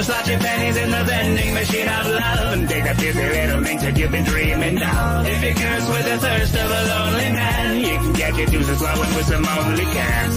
So slot pennies in the vending machine of love and take the fizzy little things that you've been dreaming of. If you curse with the thirst of a lonely man, you can get your juices flowing with some only cans.